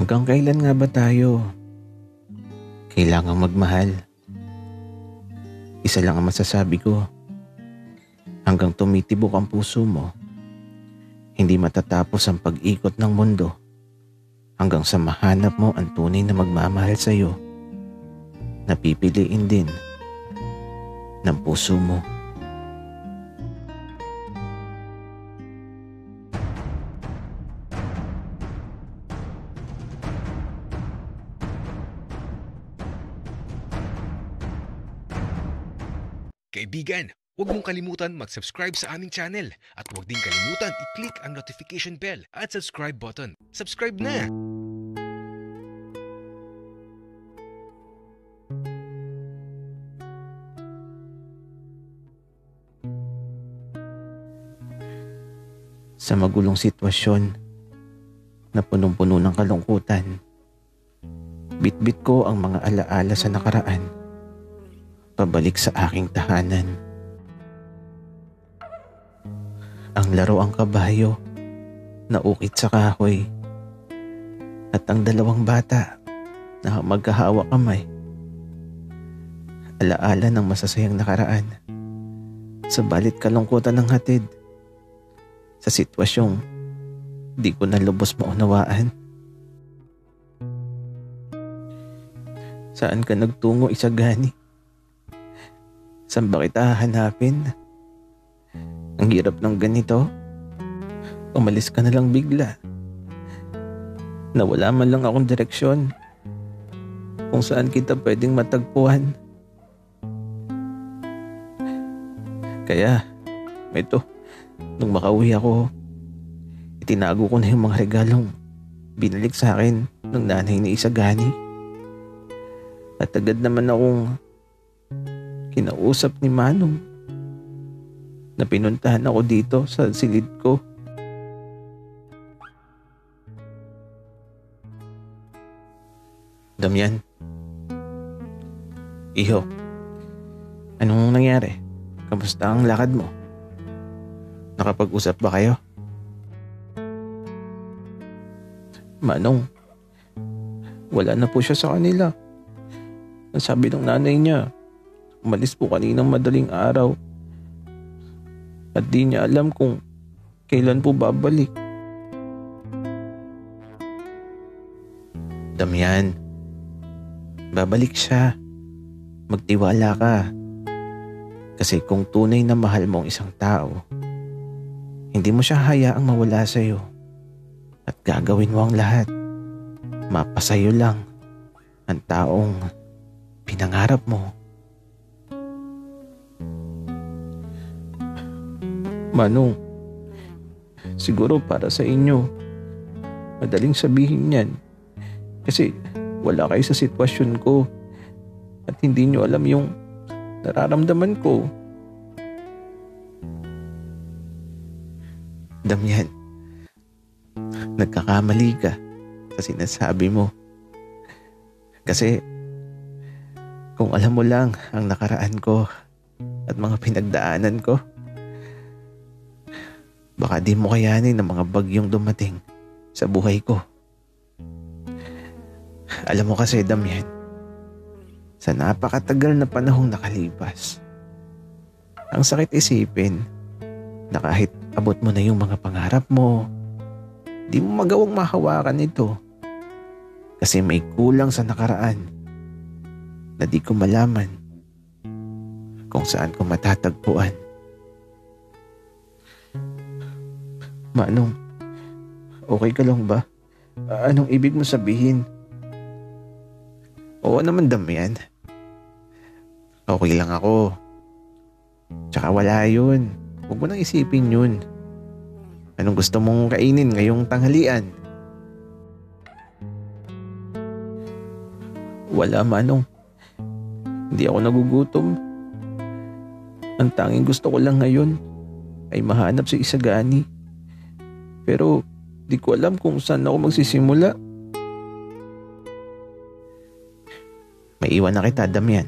Hanggang kailan nga ba tayo? Kailangang magmahal. Isa lang ang masasabi ko. Hanggang tumitibok ang puso mo, hindi matatapos ang pag-ikot ng mundo hanggang sa mahanap mo ang tunay na magmamahal sa iyo. Napipiliin din ng puso mo. Kaibigan, huwag mong kalimutan mag-subscribe sa aming channel at huwag din kalimutan i-click ang notification bell at subscribe button. Subscribe na! Sa magulong sitwasyon na punong-puno ng kalungkutan, bitbit ko ang mga alaala sa nakaraan pabalik sa aking tahanan. Ang laro ang kabayo na ukit sa kahoy at ang dalawang bata na magkahawa kamay. Alaala ng masasayang nakaraan sa balit kalungkutan ng hatid sa sitwasyong di ko na lubos maunawaan. Saan ka nagtungo isagani? Saan ba kita hanapin? Ang hirap ng ganito. Umalis ka na lang bigla. Nawala man lang akong direksyon kung saan kita pwedeng matagpuan. Kaya, ito, Nung makauwi ako, itinago ko na yung mga regalong binalik sa akin ng nanay ni Isagani. At agad naman akong kinausap ni Manong na pinuntahan ako dito sa silid ko. Damian. Iho. Anong nangyari? Kamusta ang lakad mo? Nakapag-usap ba kayo? Manong, wala na po siya sa kanila. Nasabi ng nanay niya, umalis po kaninang madaling araw. At di niya alam kung kailan po babalik. Damian, babalik siya. Magtiwala ka. Kasi kung tunay na mahal mo ang isang tao, hindi mo siya hayaang mawala sa iyo at gagawin mo ang lahat. Mapasayo lang ang taong pinangarap mo. Manong, siguro para sa inyo, madaling sabihin yan. Kasi wala kayo sa sitwasyon ko at hindi nyo alam yung nararamdaman ko. Damian, nagkakamali ka sa sinasabi mo. Kasi kung alam mo lang ang nakaraan ko at mga pinagdaanan ko, baka di mo kayanin ang mga bagyong dumating sa buhay ko. Alam mo kasi, Damian, sa napakatagal na panahong nakalipas, ang sakit isipin na kahit abot mo na yung mga pangarap mo, di mo magawang mahawakan ito. Kasi may kulang sa nakaraan na di ko malaman kung saan ko matatagpuan. Manong, okay ka lang ba? Anong ibig mo sabihin? Oo naman damian. Okay lang ako. Tsaka wala yun. Huwag mo nang isipin yun. Anong gusto mong kainin ngayong tanghalian? Wala manong. Hindi ako nagugutom. Ang tanging gusto ko lang ngayon ay mahanap si Isagani pero di ko alam kung saan ako magsisimula. May iwan na kita, Damian.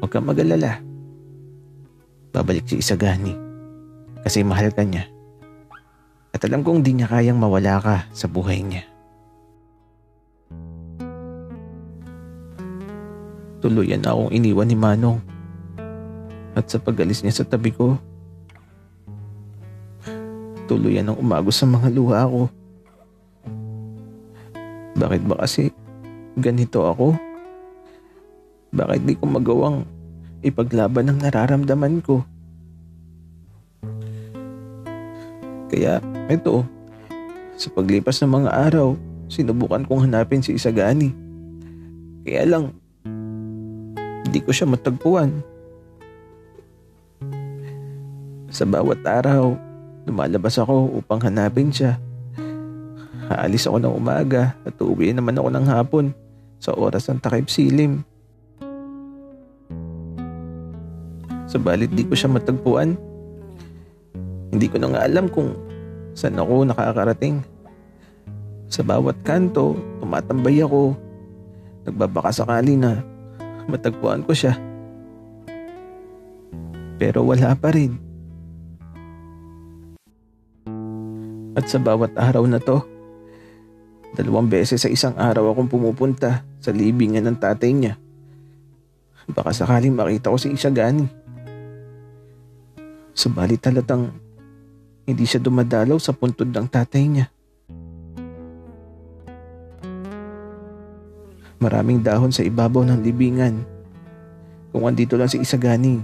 Huwag kang magalala. Babalik si Isagani kasi mahal ka niya. At alam kong di niya kayang mawala ka sa buhay niya. Tuluyan na akong iniwan ni Manong. At sa pagalis niya sa tabi ko, tuluyan ang umagos sa mga luha ko. Bakit ba kasi ganito ako? Bakit di ko magawang ipaglaban ang nararamdaman ko? Kaya ito, sa paglipas ng mga araw, sinubukan kong hanapin si Isagani. Kaya lang, hindi ko siya matagpuan. Sa bawat araw, lumalabas ako upang hanapin siya. Aalis ako ng umaga at uuwi naman ako ng hapon sa oras ng takip silim. Sabalit di ko siya matagpuan. Hindi ko na nga alam kung saan ako nakakarating. Sa bawat kanto, tumatambay ako. Nagbabaka sakali na matagpuan ko siya. Pero wala pa rin. At sa bawat araw na to, dalawang beses sa isang araw akong pumupunta sa libingan ng tatay niya. Baka sakaling makita ko si Isagani. Subalit talatang hindi siya dumadalaw sa puntod ng tatay niya. Maraming dahon sa ibabaw ng libingan. Kung andito lang si Isagani,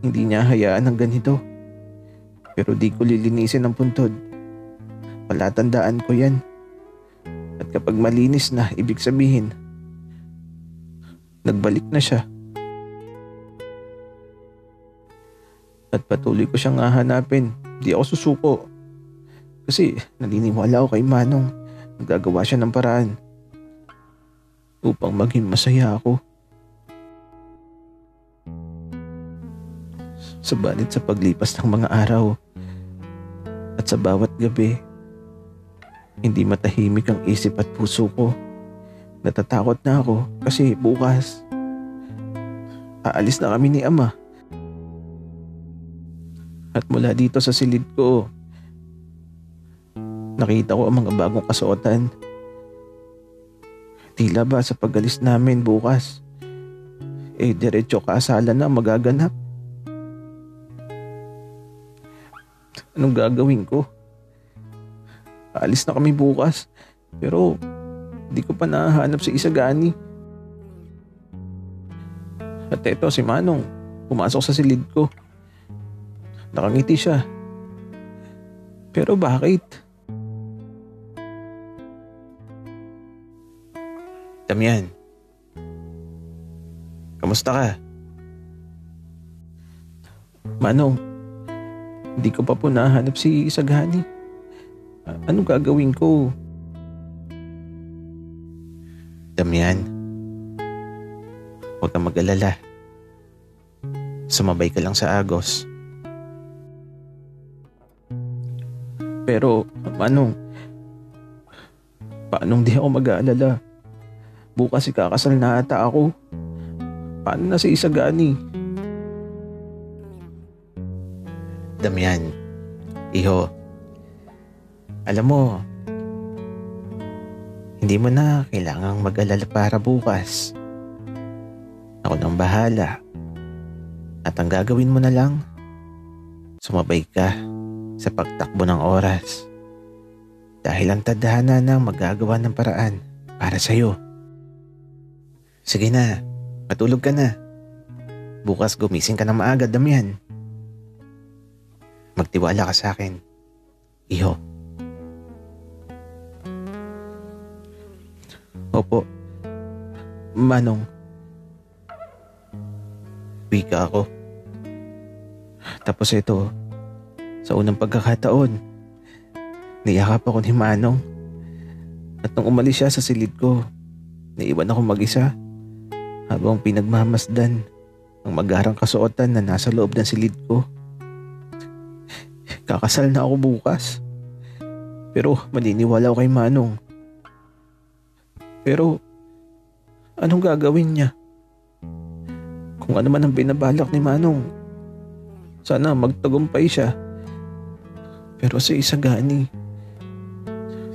hindi niya hayaan ng ganito. Pero di ko lilinisin ang puntod. Palatandaan ko yan. At kapag malinis na, ibig sabihin, nagbalik na siya. At patuloy ko siyang hahanapin Di ako susuko. Kasi naniniwala ako kay Manong nagagawa siya ng paraan upang maging masaya ako. Subalit sa paglipas ng mga araw at sa bawat gabi, hindi matahimik ang isip at puso ko. Natatakot na ako kasi bukas aalis na kami ni Ama. At mula dito sa silid ko, nakita ko ang mga bagong kasuotan. Tila ba sa pagalis namin bukas, eh diretso kasalan na magaganap. Anong gagawin ko? Alis na kami bukas, pero di ko pa nahanap si Isagani. At eto si Manong, pumasok sa silid ko. Nakangiti siya. Pero bakit? Damian. Kamusta ka? Manong, hindi ko pa po nahanap si Sagani. Anong gagawin ko? Damian, huwag kang mag-alala. Sumabay ka lang sa Agos. Pero anong, paanong di ako mag-aalala? Bukas ikakasal na ata ako. Paano na si Isagani? Damian, iho, alam mo, hindi mo na kailangang mag-alala para bukas. Ako nang bahala. At ang gagawin mo na lang, sumabay ka sa pagtakbo ng oras. Dahil ang tadhana na magagawa ng paraan para sa iyo. Sige na, matulog ka na. Bukas gumising ka na maaga, Damian. Magtiwala ka sa akin. Iho. Opo. Manong. Wika ako. Tapos ito, sa unang pagkakataon, niyakap ako ni Manong. At nung umalis siya sa silid ko, naiwan ako mag-isa habang pinagmamasdan ang magarang kasuotan na nasa loob ng silid ko. Kakasal na ako bukas. Pero maniniwala ako kay Manong. Pero anong gagawin niya? Kung ano man ang binabalak ni Manong, sana magtagumpay siya. Pero si Isagani,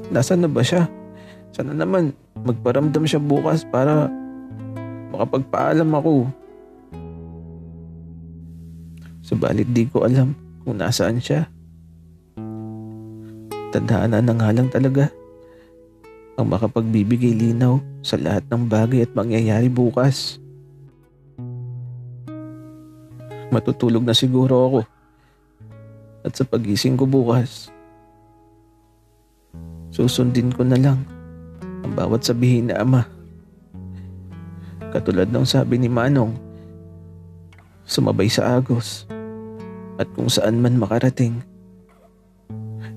nasa na ba siya? Sana naman magparamdam siya bukas para makapagpaalam ako. Subalit di ko alam kung nasaan siya. Tandaan na nga lang talaga ang makapagbibigay linaw sa lahat ng bagay at mangyayari bukas. Matutulog na siguro ako. At sa pagising ko bukas, susundin ko na lang ang bawat sabihin na ama. Katulad ng sabi ni Manong, sumabay sa agos at kung saan man makarating,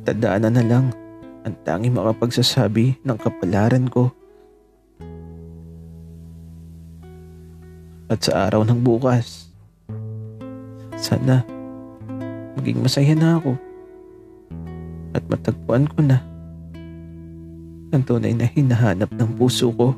tandaan na lang ang tanging makapagsasabi ng kapalaran ko. At sa araw ng bukas, sana maging masaya na ako at matagpuan ko na ang tunay na hinahanap ng puso ko.